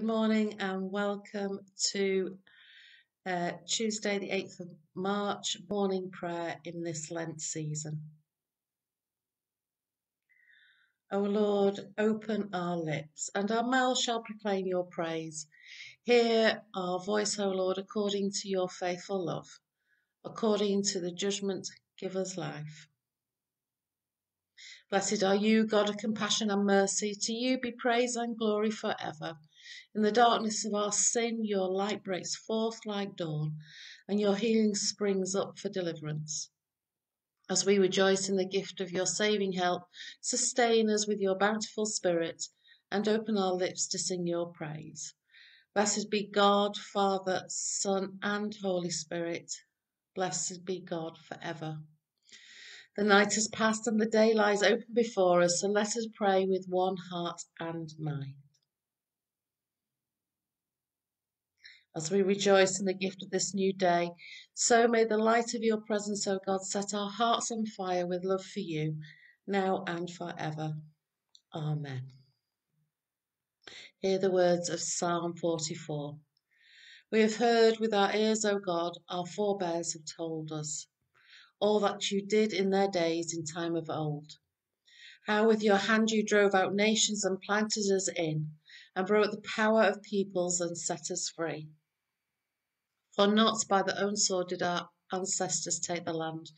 Good morning and welcome to uh, Tuesday, the 8th of March, morning prayer in this Lent season. O Lord, open our lips, and our mouths shall proclaim your praise. Hear our voice, O Lord, according to your faithful love, according to the judgment, give us life. Blessed are you, God of compassion and mercy. To you be praise and glory forever. In the darkness of our sin, your light breaks forth like dawn, and your healing springs up for deliverance. As we rejoice in the gift of your saving help, sustain us with your bountiful spirit, and open our lips to sing your praise. Blessed be God, Father, Son, and Holy Spirit. Blessed be God forever. The night has passed and the day lies open before us, so let us pray with one heart and mind. As we rejoice in the gift of this new day, so may the light of your presence, O God, set our hearts on fire with love for you, now and forever. Amen. Hear the words of Psalm 44. We have heard with our ears, O God, our forebears have told us, all that you did in their days in time of old. How with your hand you drove out nations and planted us in, and broke the power of peoples and set us free. For not by their own sword did our ancestors take the land,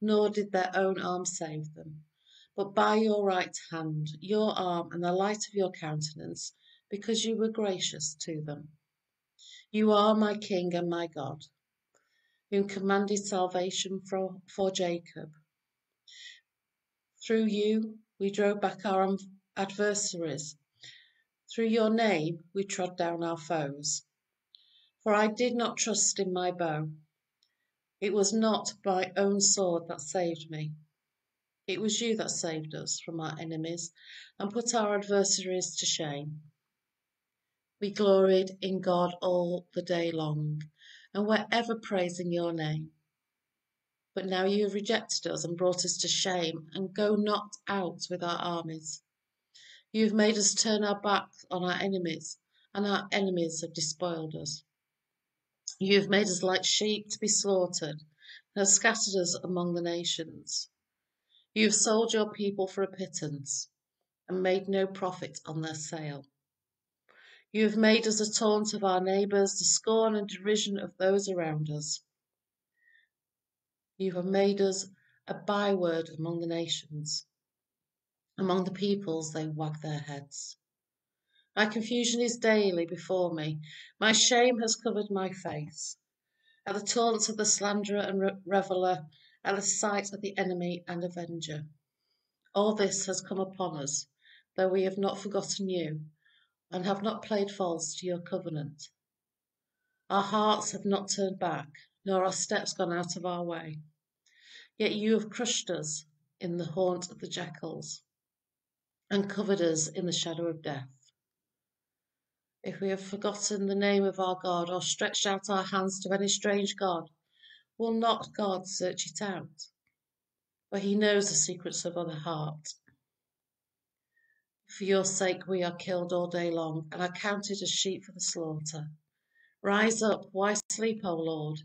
nor did their own arm save them, but by your right hand, your arm, and the light of your countenance, because you were gracious to them. You are my King and my God, whom commanded salvation for, for Jacob. Through you we drove back our adversaries. Through your name we trod down our foes. For I did not trust in my bow. It was not my own sword that saved me. It was you that saved us from our enemies and put our adversaries to shame. We gloried in God all the day long and were ever praising your name. But now you have rejected us and brought us to shame and go not out with our armies. You have made us turn our backs on our enemies, and our enemies have despoiled us. You have made us like sheep to be slaughtered, and have scattered us among the nations. You have sold your people for a pittance, and made no profit on their sale. You have made us a taunt of our neighbours, the scorn and derision of those around us. You have made us a byword among the nations. Among the peoples they wag their heads. My confusion is daily before me. My shame has covered my face. At the taunts of the slanderer and reveller, at the sight of the enemy and avenger. All this has come upon us, though we have not forgotten you, and have not played false to your covenant. Our hearts have not turned back, nor our steps gone out of our way. Yet you have crushed us in the haunt of the jackals, and covered us in the shadow of death if we have forgotten the name of our God or stretched out our hands to any strange God, will not God search it out? For he knows the secrets of our heart. For your sake we are killed all day long and are counted as sheep for the slaughter. Rise up, why sleep, O Lord?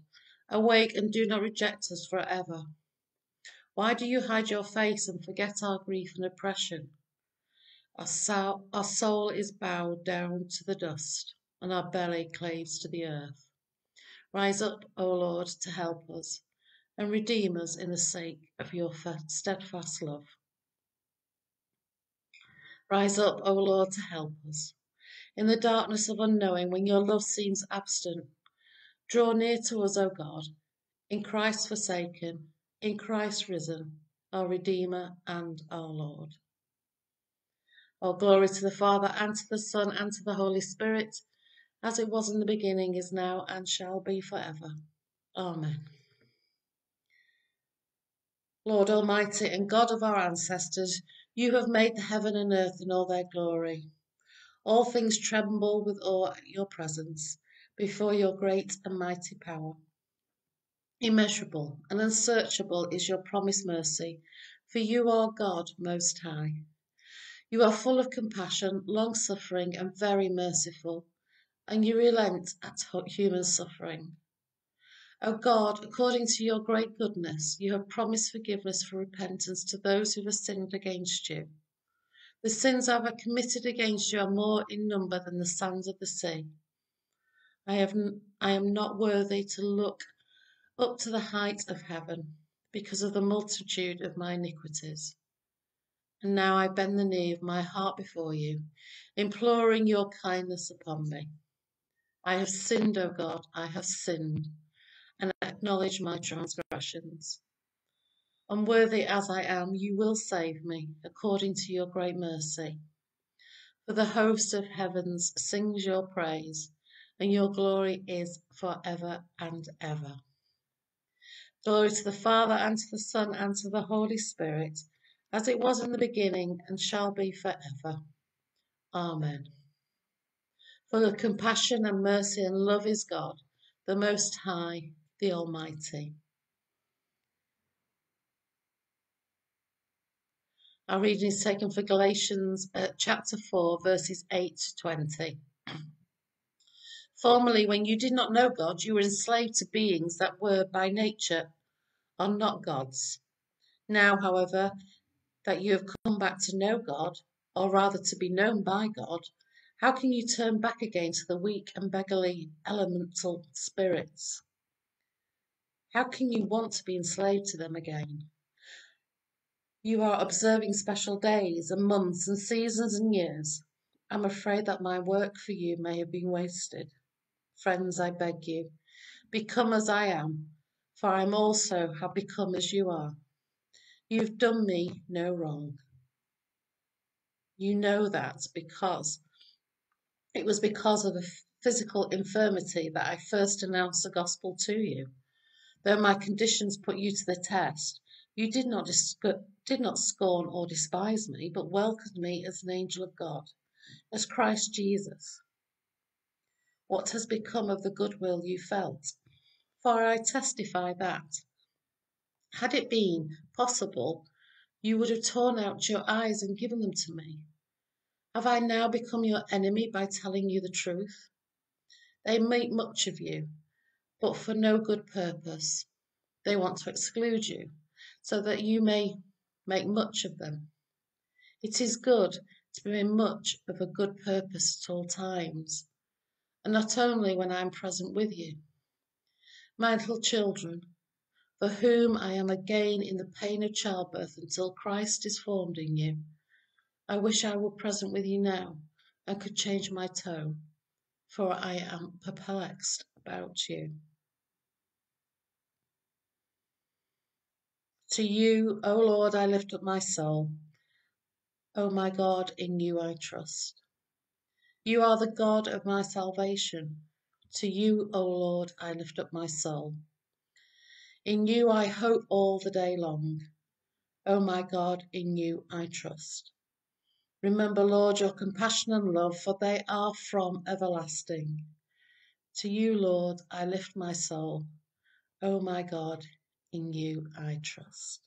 Awake and do not reject us for forever. Why do you hide your face and forget our grief and oppression? Our soul, our soul is bowed down to the dust, and our belly claves to the earth. Rise up, O Lord, to help us, and redeem us in the sake of your steadfast love. Rise up, O Lord, to help us. In the darkness of unknowing, when your love seems absent, draw near to us, O God, in Christ forsaken, in Christ risen, our Redeemer and our Lord. All glory to the Father, and to the Son, and to the Holy Spirit, as it was in the beginning, is now, and shall be forever. Amen. Lord Almighty and God of our ancestors, you have made the heaven and earth in all their glory. All things tremble with awe at your presence, before your great and mighty power. Immeasurable and unsearchable is your promised mercy, for you are God most high. You are full of compassion, long suffering, and very merciful. and you relent at human suffering. O God, according to your great goodness, you have promised forgiveness for repentance to those who have sinned against you. The sins I have committed against you are more in number than the sands of the sea. I, have, I am not worthy to look up to the height of heaven because of the multitude of my iniquities. And now I bend the knee of my heart before you, imploring your kindness upon me. I have sinned, O God, I have sinned, and acknowledge my transgressions. Unworthy as I am, you will save me, according to your great mercy. For the host of heavens sings your praise, and your glory is for ever and ever. Glory to the Father, and to the Son, and to the Holy Spirit, as it was in the beginning, and shall be for ever. Amen. Full of compassion and mercy and love is God, the Most High, the Almighty. Our reading is taken from Galatians uh, chapter 4, verses 8 to 20. Formerly, when you did not know God, you were enslaved to beings that were by nature are not gods. Now, however, that you have come back to know God, or rather to be known by God, how can you turn back again to the weak and beggarly elemental spirits? How can you want to be enslaved to them again? You are observing special days and months and seasons and years. I'm afraid that my work for you may have been wasted. Friends, I beg you, become as I am, for I am also have become as you are. You've done me no wrong. You know that because it was because of a physical infirmity that I first announced the gospel to you. Though my conditions put you to the test, you did not, did not scorn or despise me, but welcomed me as an angel of God, as Christ Jesus. What has become of the goodwill you felt? For I testify that, had it been possible, you would have torn out your eyes and given them to me. Have I now become your enemy by telling you the truth? They make much of you, but for no good purpose. They want to exclude you so that you may make much of them. It is good to be in much of a good purpose at all times, and not only when I am present with you. My little children, for whom I am again in the pain of childbirth until Christ is formed in you, I wish I were present with you now and could change my tone, for I am perplexed about you. To you, O Lord, I lift up my soul. O my God, in you I trust. You are the God of my salvation. To you, O Lord, I lift up my soul. In you I hope all the day long. O my God, in you I trust. Remember, Lord, your compassion and love, for they are from everlasting. To you, Lord, I lift my soul. O my God, in you I trust.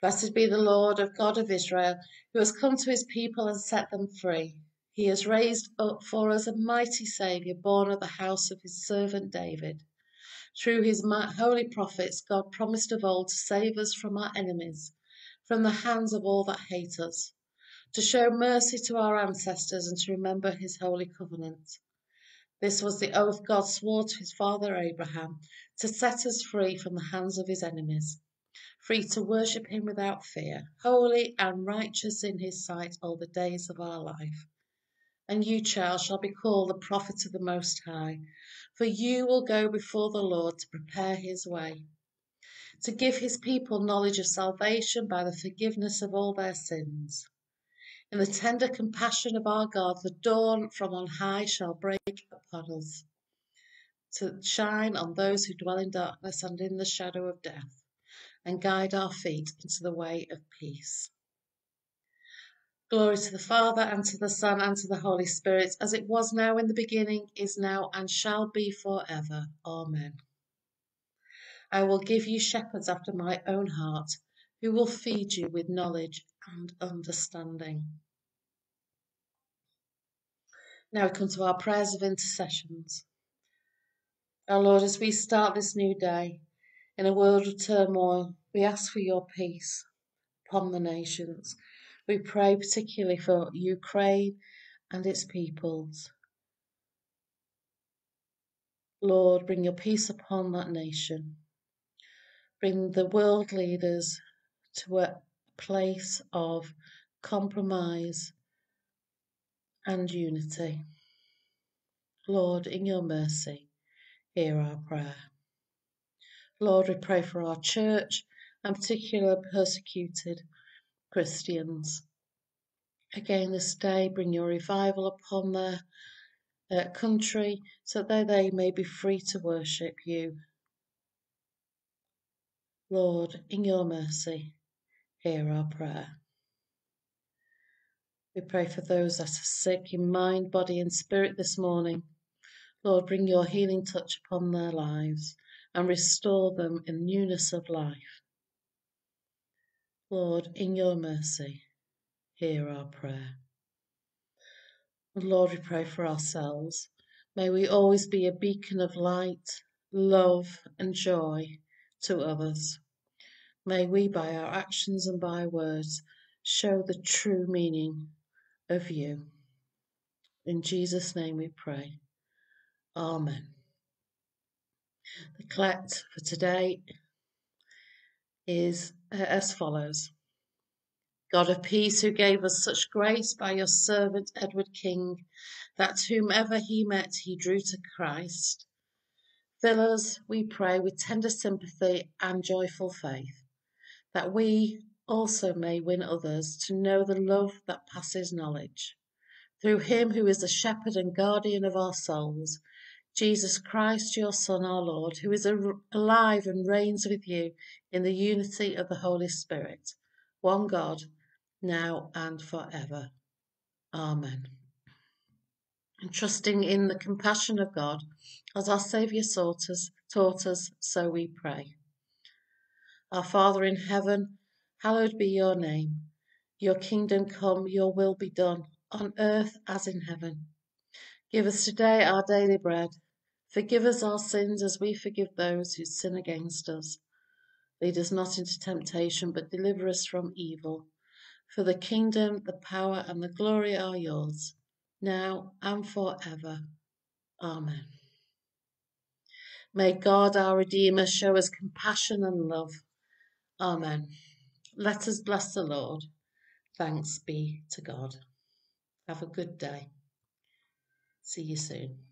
Blessed be the Lord of God of Israel, who has come to his people and set them free. He has raised up for us a mighty Saviour, born of the house of his servant David. Through his holy prophets, God promised of old to save us from our enemies, from the hands of all that hate us, to show mercy to our ancestors, and to remember his holy covenant. This was the oath God swore to his father Abraham to set us free from the hands of his enemies, free to worship him without fear, holy and righteous in his sight all the days of our life. And you, child, shall be called the prophet of the Most High, for you will go before the Lord to prepare his way, to give his people knowledge of salvation by the forgiveness of all their sins in the tender compassion of our God, the dawn from on high shall break upon us, to shine on those who dwell in darkness and in the shadow of death, and guide our feet into the way of peace. Glory to the Father, and to the Son, and to the Holy Spirit, as it was now in the beginning, is now, and shall be for ever. Amen. I will give you shepherds after my own heart, who will feed you with knowledge and understanding. Now we come to our prayers of intercessions. Our Lord, as we start this new day in a world of turmoil, we ask for your peace upon the nations. We pray particularly for Ukraine and its peoples. Lord, bring your peace upon that nation. Bring the world leaders to a place of compromise and unity. Lord, in your mercy, hear our prayer. Lord, we pray for our church and particular persecuted Christians. Again, this day, bring your revival upon their uh, country so that they may be free to worship you. Lord, in your mercy, hear our prayer. We pray for those that are sick in mind, body, and spirit this morning. Lord, bring your healing touch upon their lives and restore them in newness of life. Lord, in your mercy, hear our prayer. Lord, we pray for ourselves. May we always be a beacon of light, love, and joy to others. May we, by our actions and by words, show the true meaning of you. In Jesus' name we pray. Amen. The collect for today is as follows. God of peace, who gave us such grace by your servant Edward King, that whomever he met he drew to Christ, fill us, we pray, with tender sympathy and joyful faith, that we also may win others to know the love that passes knowledge. Through him who is the shepherd and guardian of our souls, Jesus Christ, your Son, our Lord, who is alive and reigns with you in the unity of the Holy Spirit, one God, now and forever. Amen. And trusting in the compassion of God, as our Saviour taught us, taught us, so we pray. Our Father in heaven, hallowed be your name. Your kingdom come, your will be done, on earth as in heaven. Give us today our daily bread. Forgive us our sins as we forgive those who sin against us. Lead us not into temptation, but deliver us from evil. For the kingdom, the power, and the glory are yours, now and forever. Amen. May God, our Redeemer, show us compassion and love. Amen. Let us bless the Lord. Thanks be to God. Have a good day. See you soon.